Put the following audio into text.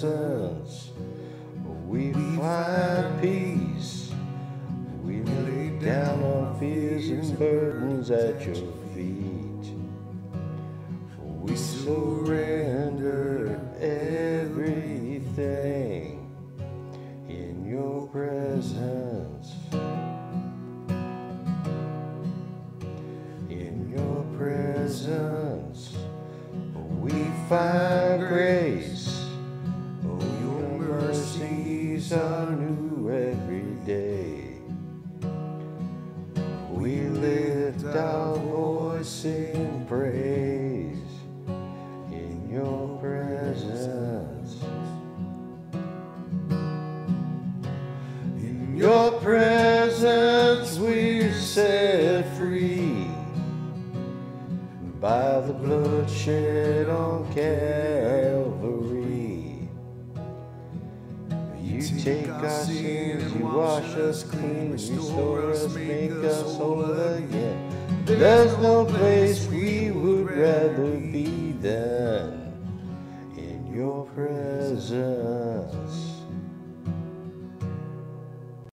presence we find peace. We lay down our fears and burdens at your feet. We surrender everything in your presence. In your presence, we find grace. Are new every day. We lift our voice in praise in your presence. In your presence we're set free by the blood shed on Calvary. You take our sins, you wash us clean, restore us, make us whole again. There's no place we would rather be than in your presence.